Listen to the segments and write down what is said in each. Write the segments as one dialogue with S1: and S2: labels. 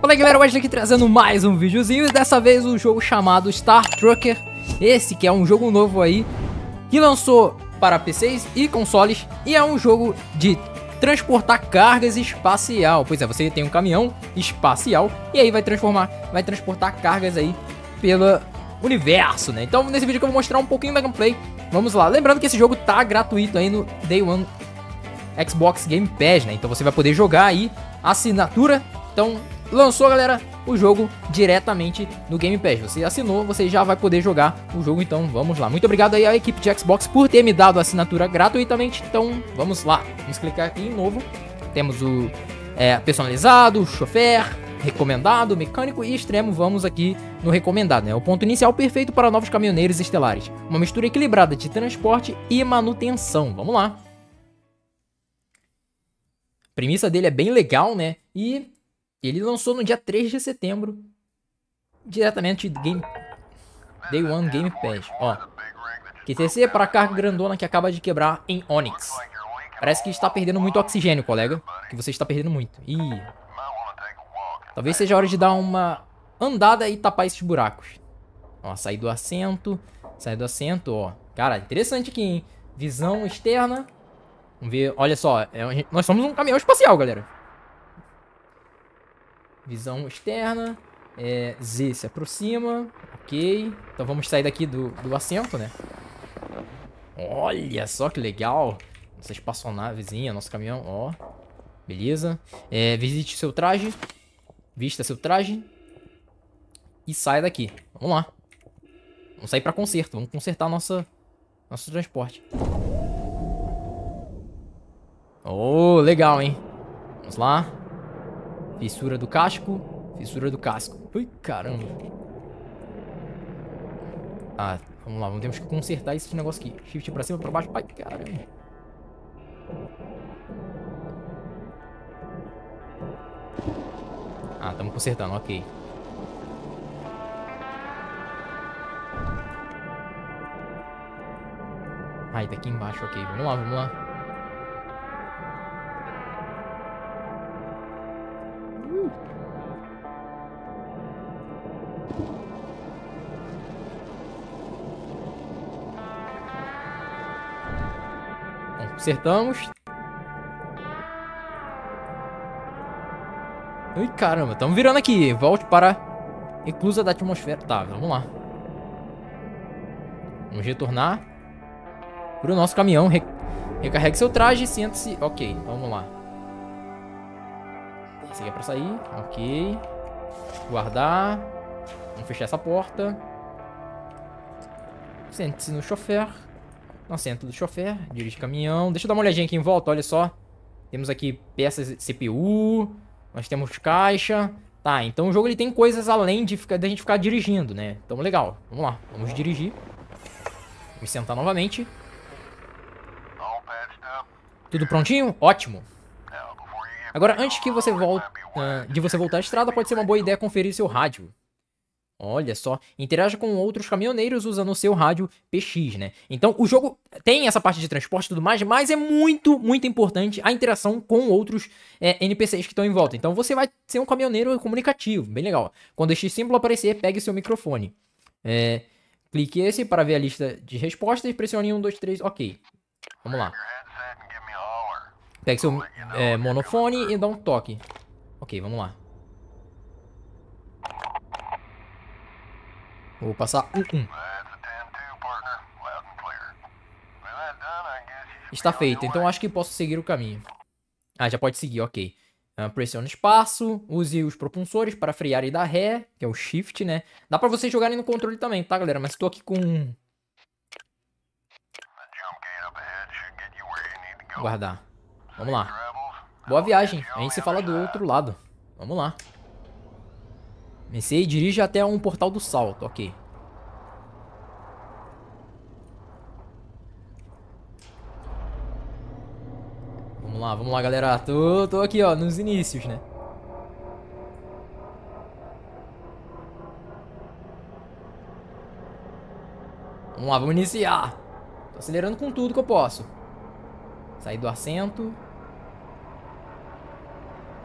S1: Fala aí galera, hoje aqui trazendo mais um videozinho e dessa vez um jogo chamado Star Trucker Esse que é um jogo novo aí, que lançou para PCs e consoles E é um jogo de transportar cargas espacial Pois é, você tem um caminhão espacial e aí vai transformar, vai transportar cargas aí pelo universo, né? Então nesse vídeo que eu vou mostrar um pouquinho da gameplay Vamos lá, lembrando que esse jogo tá gratuito aí no Day One Xbox Game Pass, né? Então você vai poder jogar aí assinatura então, lançou, galera, o jogo diretamente no Game Pass. Você assinou, você já vai poder jogar o jogo, então vamos lá. Muito obrigado aí à equipe de Xbox por ter me dado a assinatura gratuitamente. Então, vamos lá. Vamos clicar aqui em novo. Temos o é, personalizado, chofer, recomendado, mecânico e extremo. Vamos aqui no recomendado, né? O ponto inicial perfeito para novos caminhoneiros estelares. Uma mistura equilibrada de transporte e manutenção. Vamos lá. A premissa dele é bem legal, né? E ele lançou no dia 3 de setembro, diretamente do Game Day One Game Pass. Ó, QTC é para carga grandona que acaba de quebrar em Onyx. Parece que está perdendo muito oxigênio, colega. Que você está perdendo muito. Ih. Talvez seja a hora de dar uma andada e tapar esses buracos. Ó, sair do assento. Sair do assento, ó. Cara, interessante aqui, hein? Visão externa. Vamos ver, olha só. É, nós somos um caminhão espacial, galera. Visão externa. É, Z se aproxima. Ok. Então vamos sair daqui do, do assento, né? Olha só que legal. Nossa espaçonavezinha, nosso caminhão, ó. Beleza. É, visite seu traje. Vista seu traje. E saia daqui. Vamos lá. Vamos sair para conserto. Vamos consertar nossa, nosso transporte. Oh, legal, hein? Vamos lá. Fissura do casco. Fissura do casco. Ui, caramba. Ah, vamos lá. Temos que consertar esse negócio aqui. Shift pra cima, pra baixo. Ai, caramba. Ah, estamos consertando, ok. Ai, tá aqui embaixo, ok. Vamos lá, vamos lá. Acertamos. Ai, caramba. Estamos virando aqui. Volte para Eclusa da atmosfera. Tá, vamos lá. Vamos retornar para o nosso caminhão. Re recarregue seu traje e sente-se. Ok, vamos lá. Esse aqui é para sair. Ok. Guardar. Vamos fechar essa porta. Sente-se no chofer no assento do chofer, dirige caminhão. Deixa eu dar uma olhadinha aqui em volta, olha só. Temos aqui peças CPU, nós temos caixa. Tá, então o jogo ele tem coisas além de ficar, da gente ficar dirigindo, né? Então legal, vamos lá, vamos dirigir. Vamos sentar novamente. Tudo prontinho? Ótimo. Agora, antes que você volte, uh, de você voltar à estrada, pode ser uma boa ideia conferir seu rádio. Olha só, interaja com outros caminhoneiros usando o seu rádio PX, né? Então, o jogo tem essa parte de transporte e tudo mais, mas é muito, muito importante a interação com outros é, NPCs que estão em volta. Então, você vai ser um caminhoneiro comunicativo, bem legal. Quando este símbolo aparecer, pegue seu microfone. É, clique esse para ver a lista de respostas, pressione 1, 2, 3, ok. Vamos lá. Pegue seu é, monofone e dá um toque. Ok, vamos lá. Vou passar um. Está feito, então acho que posso seguir o caminho. Ah, já pode seguir, ok. Uh, pressione espaço, use os propulsores para frear e dar ré, que é o shift, né? Dá pra vocês jogarem no controle também, tá, galera? Mas estou aqui com... Guardar. Vamos lá. Boa viagem. A gente se fala do outro lado. Vamos lá. Comecei dirige até um portal do salto, ok. Vamos lá, vamos lá, galera. Tô, tô aqui, ó, nos inícios, né? Vamos lá, vamos iniciar. Tô acelerando com tudo que eu posso. Sair do assento.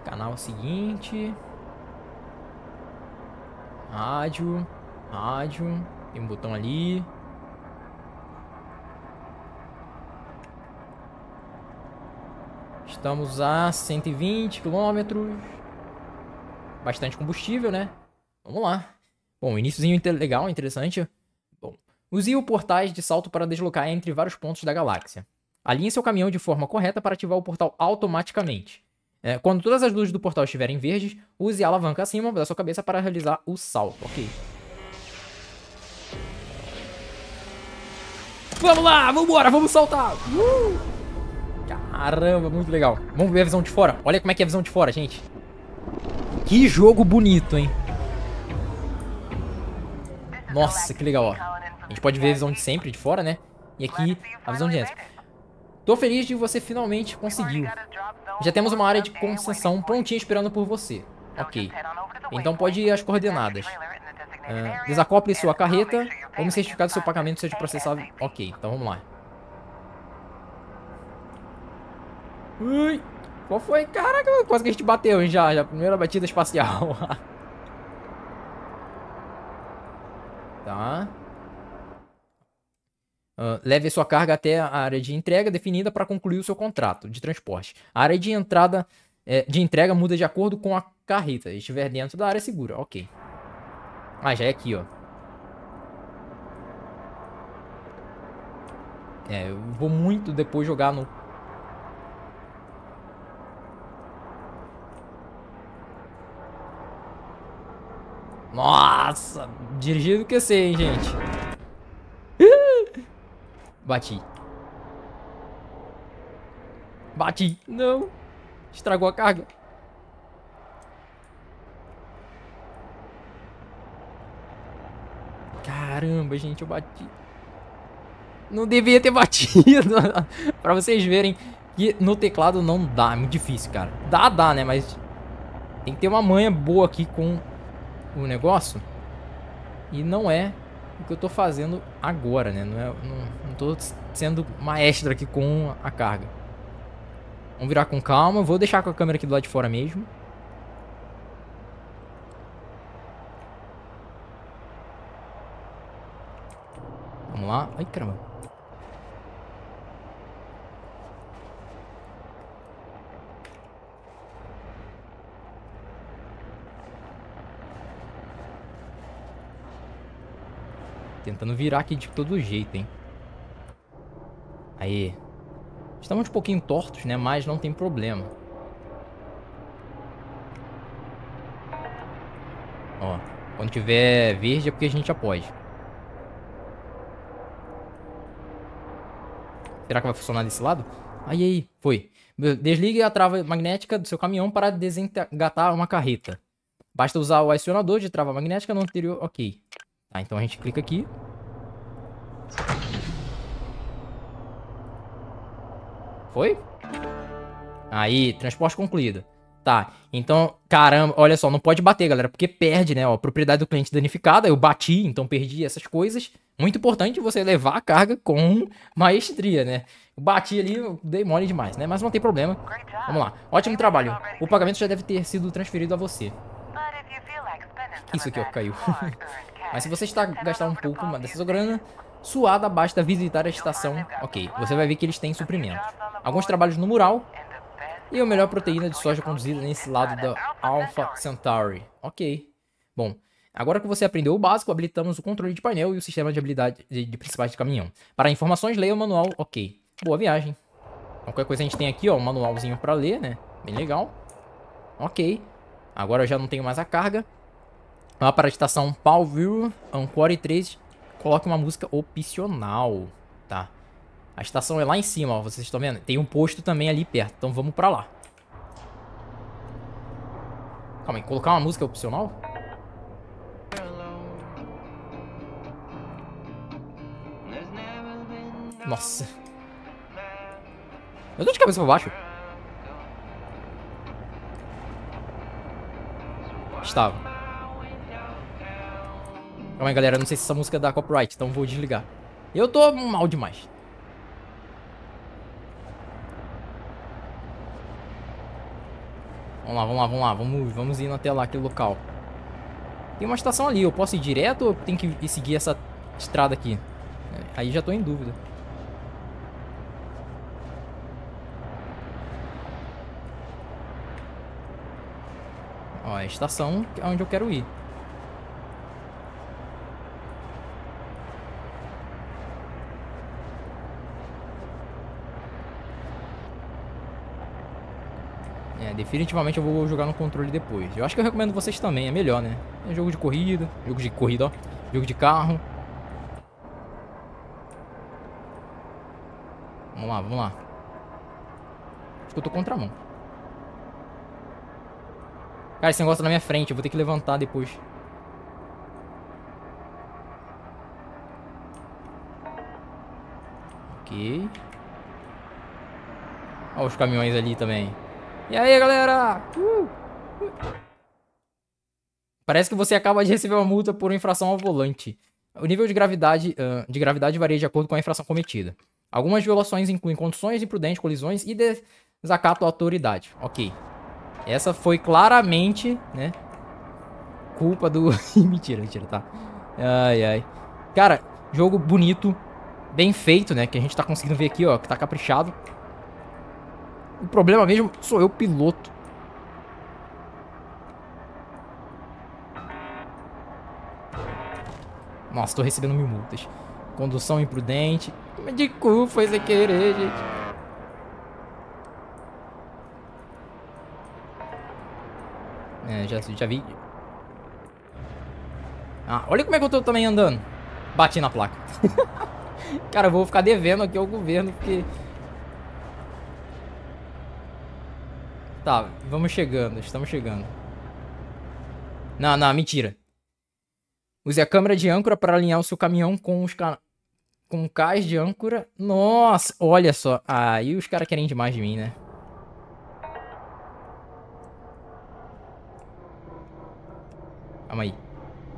S1: Canal seguinte. Rádio. Rádio. Tem um botão ali. Estamos a 120 quilômetros. Bastante combustível, né? Vamos lá. Bom, iníciozinho legal, interessante. Bom, use o portais de salto para deslocar entre vários pontos da galáxia. Alinhe seu caminhão de forma correta para ativar o portal automaticamente. É, quando todas as luzes do portal estiverem verdes, use a alavanca acima da sua cabeça para realizar o salto, ok? Vamos lá, vamos embora, vamos saltar! Uh! Caramba, muito legal. Vamos ver a visão de fora. Olha como é que é a visão de fora, gente. Que jogo bonito, hein? Nossa, que legal, ó. A gente pode ver a visão de sempre, de fora, né? E aqui, a visão de dentro. Tô feliz de você finalmente conseguiu. Já temos uma área de concessão prontinha esperando por você. Ok. Então pode ir às coordenadas. Uh, desacople sua carreta. Vamos certificar que seu pagamento seja processado. Ok, então vamos lá. Ui. Qual foi? Caraca, quase que a gente bateu, hein, já. Já primeira batida espacial. tá. Uh, leve sua carga até a área de entrega definida para concluir o seu contrato de transporte. A área de entrada é, de entrega muda de acordo com a carreta. Se estiver dentro da área segura, ok. Ah, já é aqui, ó. É, eu vou muito depois jogar no... Nossa! Dirigido que sei, hein, gente. Bati. Bati. Não. Estragou a carga. Caramba, gente, eu bati. Não devia ter batido. pra vocês verem que no teclado não dá. É muito difícil, cara. Dá, dá, né? Mas tem que ter uma manha boa aqui com o negócio. E não é o que eu tô fazendo agora, né? Não, é, não, não tô sendo maestro aqui com a carga. Vamos virar com calma. Vou deixar com a câmera aqui do lado de fora mesmo. Vamos lá. Ai, caramba. Tentando virar aqui de todo jeito, hein. Aí. Estamos um pouquinho tortos, né? Mas não tem problema. Ó. Quando tiver verde é porque a gente já pode. Será que vai funcionar desse lado? Aí, aí. Foi. Desligue a trava magnética do seu caminhão para desengatar uma carreta. Basta usar o acionador de trava magnética no anterior... Ok. Tá, então a gente clica aqui. Foi? Aí, transporte concluído. Tá, então, caramba, olha só, não pode bater, galera, porque perde, né, ó, propriedade do cliente danificada, eu bati, então perdi essas coisas. Muito importante você levar a carga com maestria, né. Eu bati ali, eu dei mole demais, né, mas não tem problema. Vamos lá, ótimo trabalho. O pagamento já deve ter sido transferido a você. Isso aqui, ó, caiu. Mas se você está gastar um pouco dessa grana, suada basta visitar a estação. Ok, você vai ver que eles têm suprimentos. Alguns trabalhos no mural. E a melhor proteína de soja conduzida nesse lado da Alpha Centauri. Ok. Bom, agora que você aprendeu o básico, habilitamos o controle de painel e o sistema de habilidade de, de principais de caminhão. Para informações, leia o manual. Ok. Boa viagem. Qualquer coisa a gente tem aqui, ó, um manualzinho para ler, né? Bem legal. Ok. Agora eu já não tenho mais a carga. Vamos para a estação Palville, Ancore 3. Coloque uma música opcional, tá? A estação é lá em cima, ó, vocês estão vendo? Tem um posto também ali perto, então vamos pra lá. Calma aí, colocar uma música opcional? Nossa. Eu tô de cabeça pra baixo. Estava. Calma aí, galera. Não sei se essa música dá copyright, então vou desligar. Eu tô mal demais. Vamos lá, vamos lá, vamos lá. Vamos, vamos indo até lá, aquele local. Tem uma estação ali, eu posso ir direto ou tem que seguir essa estrada aqui? É, aí já tô em dúvida. Ó, é a estação é onde eu quero ir. É, definitivamente eu vou jogar no controle depois. Eu acho que eu recomendo vocês também, é melhor, né? É jogo de corrida, jogo de corrida, ó. Jogo de carro. Vamos lá, vamos lá. Acho que eu tô contramão. Cara, esse negócio tá na minha frente, eu vou ter que levantar depois. Ok. Olha os caminhões ali também. E aí, galera? Uh! Parece que você acaba de receber uma multa por infração ao volante. O nível de gravidade, uh, de gravidade varia de acordo com a infração cometida. Algumas violações incluem conduções imprudentes, colisões e desacato à autoridade. Ok. Essa foi claramente, né? Culpa do... mentira, mentira, tá? Ai, ai. Cara, jogo bonito, bem feito, né? Que a gente tá conseguindo ver aqui, ó, que tá caprichado. O problema mesmo sou eu, piloto. Nossa, tô recebendo mil multas. Condução imprudente. De cu, foi sem querer, gente. É, já, já vi. Ah, olha como é que eu tô também andando. Bati na placa. Cara, eu vou ficar devendo aqui ao governo, porque Tá, vamos chegando, estamos chegando. Não, não, mentira. Use a câmera de âncora para alinhar o seu caminhão com os com cais de âncora. Nossa, olha só. Aí ah, os caras querem demais de mim, né? Calma aí.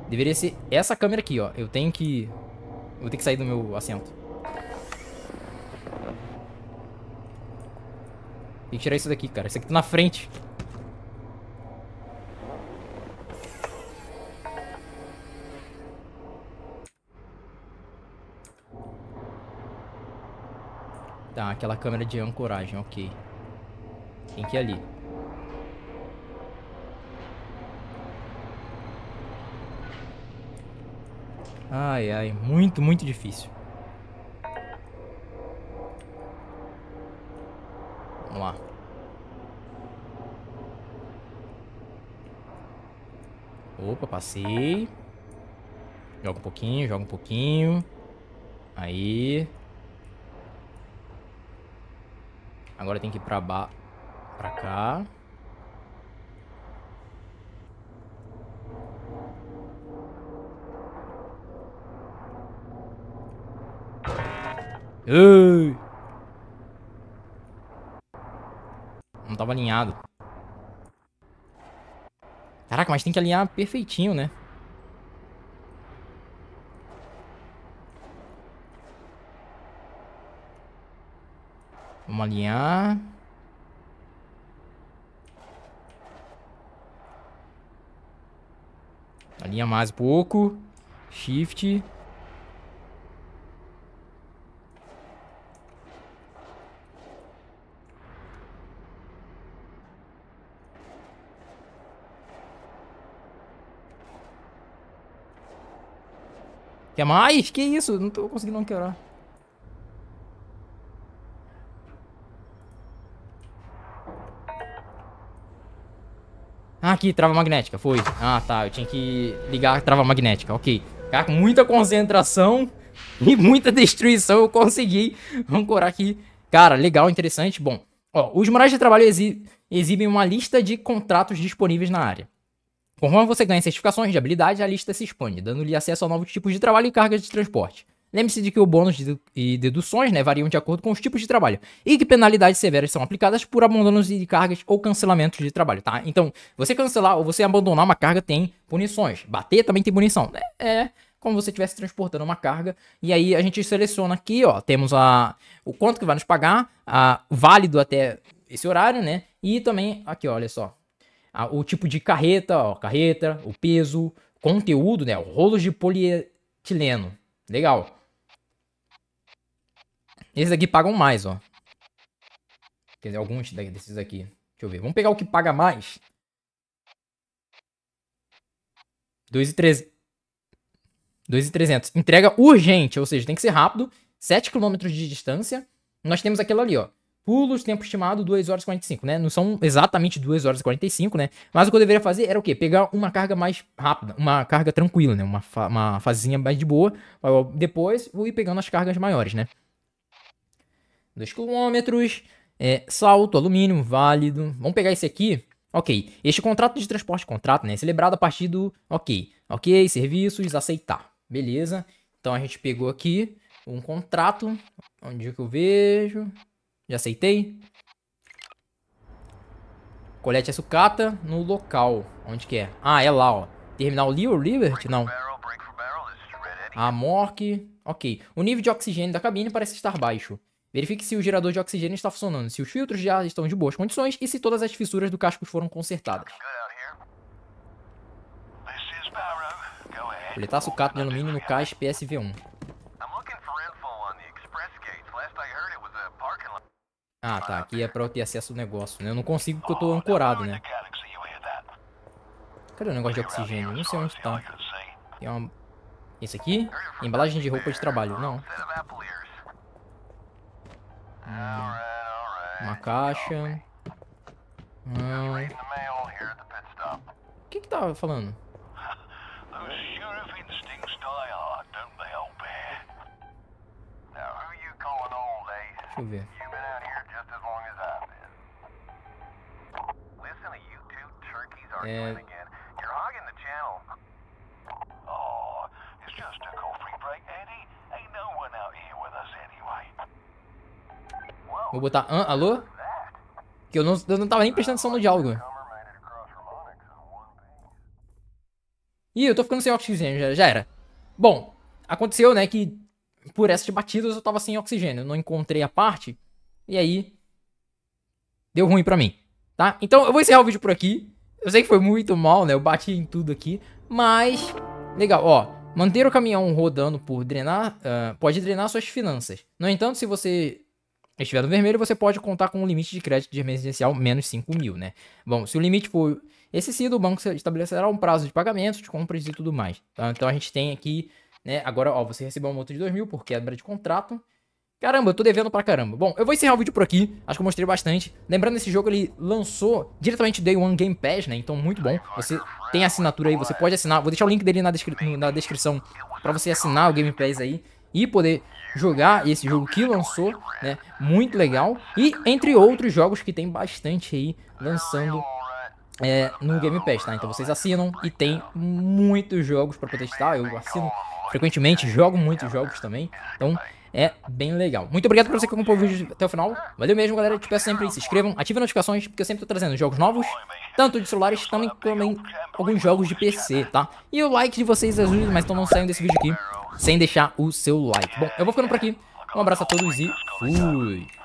S1: Deveria ser essa câmera aqui, ó. Eu tenho que... Vou ter que sair do meu assento. Tem que tirar isso daqui, cara. Isso aqui tá na frente. Tá, aquela câmera de ancoragem, ok. Tem que ir ali. Ai, ai, muito, muito difícil. Vamos lá. Opa, passei. Joga um pouquinho, joga um pouquinho. Aí. Agora tem que ir pra, ba pra cá. Ui. Não tava alinhado. Caraca, mas tem que alinhar perfeitinho, né? Vamos alinhar. Alinha mais um pouco. Shift. Quer mais? Que isso? Não tô conseguindo quebrar. Ah, aqui, trava magnética, foi. Ah, tá, eu tinha que ligar a trava magnética, ok. Cara, com muita concentração e muita destruição eu consegui ancorar aqui. Cara, legal, interessante. Bom, ó, os morais de trabalho exibem uma lista de contratos disponíveis na área. Conforme você ganha certificações de habilidade, a lista se expande, dando-lhe acesso a novos tipos de trabalho e cargas de transporte. Lembre-se de que o bônus e deduções né, variam de acordo com os tipos de trabalho e que penalidades severas são aplicadas por abandonos de cargas ou cancelamentos de trabalho, tá? Então, você cancelar ou você abandonar uma carga tem punições. Bater também tem punição. É, é como você estivesse transportando uma carga. E aí a gente seleciona aqui, ó, temos a, o quanto que vai nos pagar, a, válido até esse horário, né? E também, aqui, olha só, o tipo de carreta, ó, carreta, o peso, conteúdo, né? Rolos de polietileno. Legal. Esses aqui pagam mais, ó. Quer dizer, alguns desses aqui. Deixa eu ver. Vamos pegar o que paga mais. 2,300. 2,300. Entrega urgente, ou seja, tem que ser rápido. 7 km de distância. Nós temos aquilo ali, ó. Pulos, tempo estimado, 2 horas e 45, né? Não são exatamente 2 horas e 45, né? Mas o que eu deveria fazer era o quê? Pegar uma carga mais rápida, uma carga tranquila, né? Uma, fa uma fazinha mais de boa. Depois vou ir pegando as cargas maiores, né? 2 km, é, salto, alumínio, válido. Vamos pegar esse aqui. Ok, este contrato de transporte, contrato, né? Celebrado a partir do... Ok, ok, serviços, aceitar. Beleza. Então a gente pegou aqui um contrato. Onde é que eu vejo? Já aceitei. Colete a sucata no local. Onde que é? Ah, é lá, ó. Terminal Leo Liberty? Não. A Mork. Ok. O nível de oxigênio da cabine parece estar baixo. Verifique se o gerador de oxigênio está funcionando, se os filtros já estão de boas condições e se todas as fissuras do casco foram consertadas. Coletar sucata de alumínio no cais PSV1. Ah, tá. Aqui é pra eu ter acesso ao negócio, né? Eu não consigo porque eu tô ancorado, né? Cadê o negócio de oxigênio? Não sei onde tá. Tem uma... Esse aqui? Embalagem de roupa de trabalho. Não. Hum. Uma caixa. Não. O que que tá falando? Deixa eu ver. É... Vou botar... Ah, alô? Que eu não, eu não tava nem prestando atenção no diálogo. Ih, eu tô ficando sem oxigênio, já, já era. Bom, aconteceu, né, que por essas batidas eu tava sem oxigênio. Eu não encontrei a parte. E aí... Deu ruim pra mim, tá? Então eu vou encerrar o vídeo por aqui. Eu sei que foi muito mal, né? Eu bati em tudo aqui. Mas, legal, ó. Manter o caminhão rodando por drenar, uh, pode drenar suas finanças. No entanto, se você estiver no vermelho, você pode contar com um limite de crédito de emergencial menos 5 mil, né? Bom, se o limite for excessivo, o banco estabelecerá um prazo de pagamento, de compras e tudo mais. Tá? Então a gente tem aqui, né? Agora, ó, você recebeu uma multa de 2 mil por quebra de contrato. Caramba, eu tô devendo pra caramba. Bom, eu vou encerrar o vídeo por aqui. Acho que eu mostrei bastante. Lembrando, esse jogo ele lançou diretamente Day One Game Pass, né? Então, muito bom. Você tem assinatura aí, você pode assinar. Vou deixar o link dele na, descri na descrição pra você assinar o Game Pass aí e poder jogar esse jogo que lançou, né? Muito legal. E entre outros jogos que tem bastante aí lançando é, no Game Pass, tá? Então vocês assinam e tem muitos jogos pra poder testar. Eu assino frequentemente, jogo muitos jogos também. Então é bem legal. Muito obrigado por você que acompanhou o vídeo até o final. Valeu mesmo, galera. te peço sempre se inscrevam, ativem notificações, porque eu sempre tô trazendo jogos novos, tanto de celulares, também, alguns jogos de PC, tá? E o like de vocês ajuda, mas então não saiam desse vídeo aqui sem deixar o seu like. Bom, eu vou ficando por aqui. Um abraço a todos e fui!